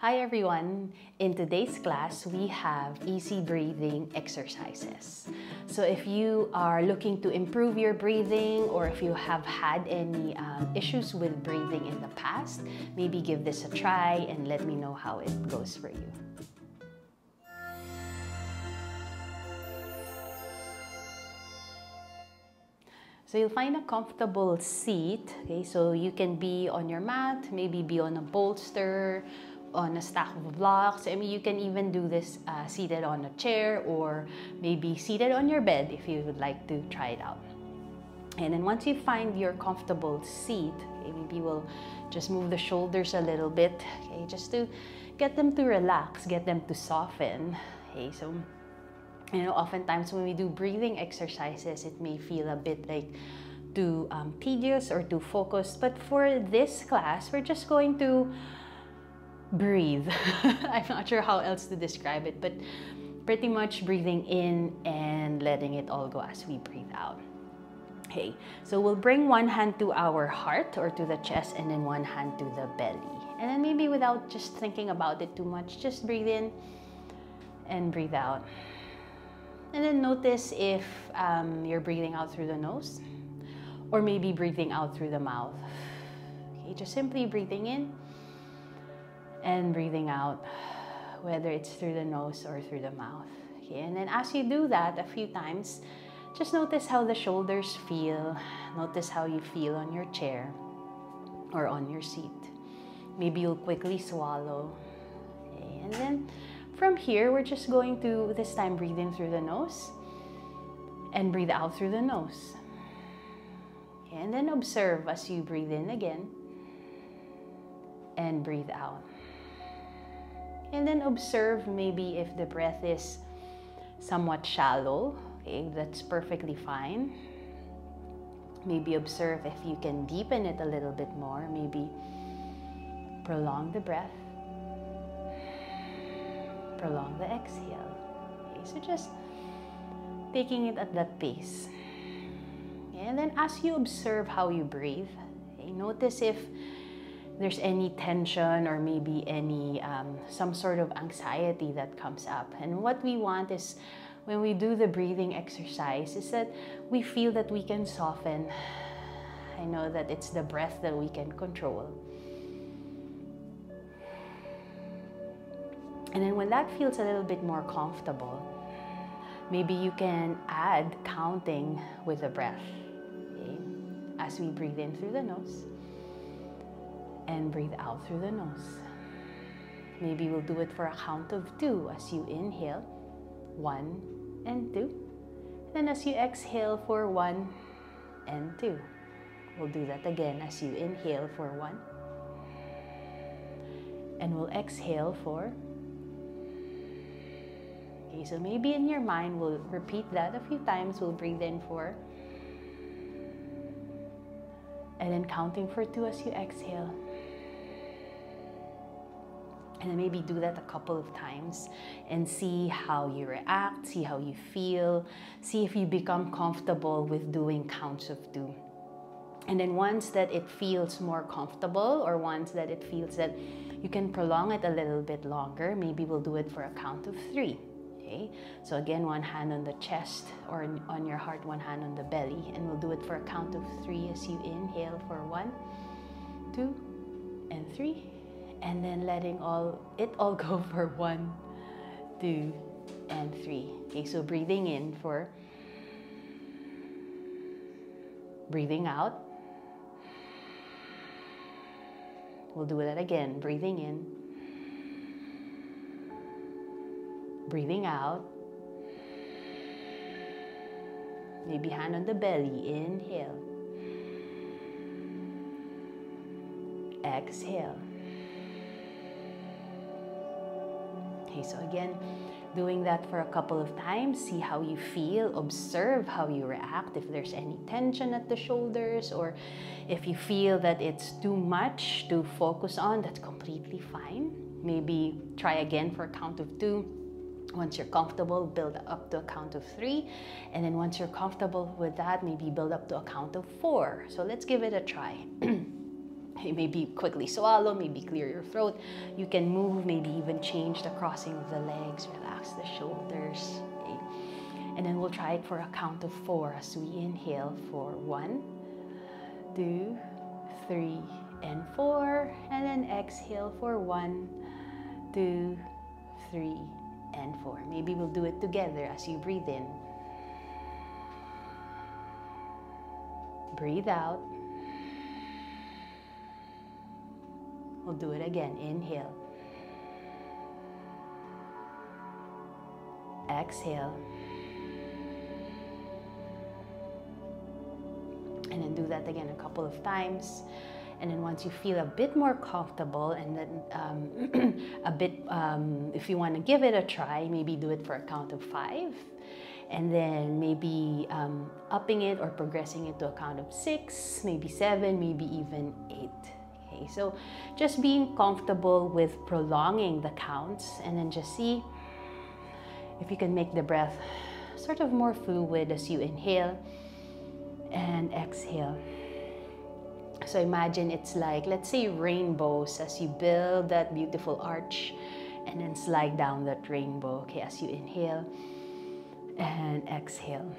Hi everyone! In today's class, we have easy breathing exercises. So if you are looking to improve your breathing or if you have had any um, issues with breathing in the past, maybe give this a try and let me know how it goes for you. So you'll find a comfortable seat, okay? So you can be on your mat, maybe be on a bolster, on a stack of blocks. I mean, you can even do this uh, seated on a chair or maybe seated on your bed if you would like to try it out. And then once you find your comfortable seat, okay, maybe we'll just move the shoulders a little bit, okay, just to get them to relax, get them to soften. Okay, so you know, oftentimes when we do breathing exercises, it may feel a bit like too um, tedious or too focused. But for this class, we're just going to breathe. I'm not sure how else to describe it, but pretty much breathing in and letting it all go as we breathe out. Okay, so we'll bring one hand to our heart or to the chest and then one hand to the belly. And then maybe without just thinking about it too much, just breathe in and breathe out. And then notice if um, you're breathing out through the nose or maybe breathing out through the mouth. Okay, just simply breathing in and breathing out, whether it's through the nose or through the mouth. Okay, and then as you do that a few times, just notice how the shoulders feel. Notice how you feel on your chair or on your seat. Maybe you'll quickly swallow. Okay, and then from here, we're just going to this time breathe in through the nose and breathe out through the nose. Okay, and then observe as you breathe in again and breathe out. And then observe maybe if the breath is somewhat shallow. Okay, that's perfectly fine. Maybe observe if you can deepen it a little bit more. Maybe prolong the breath. Prolong the exhale. Okay, so just taking it at that pace. And then as you observe how you breathe, okay, notice if there's any tension or maybe any um, some sort of anxiety that comes up. And what we want is when we do the breathing exercise is that we feel that we can soften. I know that it's the breath that we can control. And then when that feels a little bit more comfortable, maybe you can add counting with the breath. Okay? As we breathe in through the nose and breathe out through the nose. Maybe we'll do it for a count of two as you inhale, one and two. Then as you exhale for one and two. We'll do that again as you inhale for one. And we'll exhale for. Okay, so maybe in your mind, we'll repeat that a few times. We'll breathe in for. And then counting for two as you exhale. And then maybe do that a couple of times and see how you react, see how you feel, see if you become comfortable with doing counts of two. And then once that it feels more comfortable or once that it feels that you can prolong it a little bit longer, maybe we'll do it for a count of three. Okay, so again, one hand on the chest or on your heart, one hand on the belly, and we'll do it for a count of three as you inhale for one, two, and three and then letting all it all go for one, two, and three. Okay, so breathing in for breathing out. We'll do that again. Breathing in, breathing out. Maybe hand on the belly. Inhale. Exhale. Okay, so again, doing that for a couple of times, see how you feel, observe how you react, if there's any tension at the shoulders, or if you feel that it's too much to focus on, that's completely fine. Maybe try again for a count of two. Once you're comfortable, build up to a count of three. And then once you're comfortable with that, maybe build up to a count of four. So let's give it a try. maybe quickly swallow, maybe clear your throat. You can move, maybe even change the crossing of the legs, relax the shoulders. Okay? And then we'll try it for a count of four as we inhale for one, two, three, and four. And then exhale for one, two, three, and four. Maybe we'll do it together as you breathe in. Breathe out. We'll do it again. Inhale. Exhale. And then do that again a couple of times. And then once you feel a bit more comfortable and then um, a bit, um, if you want to give it a try, maybe do it for a count of five. And then maybe um, upping it or progressing it to a count of six, maybe seven, maybe even eight. Okay, so just being comfortable with prolonging the counts and then just see if you can make the breath sort of more fluid as you inhale and exhale. So imagine it's like, let's say rainbows as you build that beautiful arch and then slide down that rainbow, okay, as you inhale and exhale.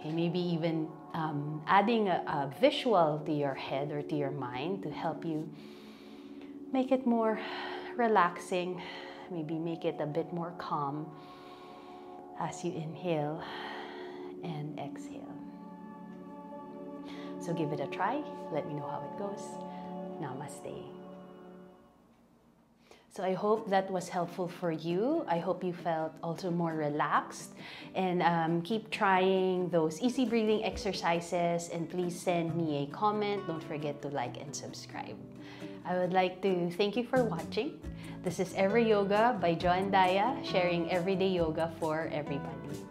Okay, maybe even um, adding a, a visual to your head or to your mind to help you make it more relaxing, maybe make it a bit more calm as you inhale and exhale. So give it a try. Let me know how it goes. Namaste. So I hope that was helpful for you. I hope you felt also more relaxed and um, keep trying those easy breathing exercises and please send me a comment. Don't forget to like and subscribe. I would like to thank you for watching. This is Every Yoga by Jo Endaya, sharing everyday yoga for everybody.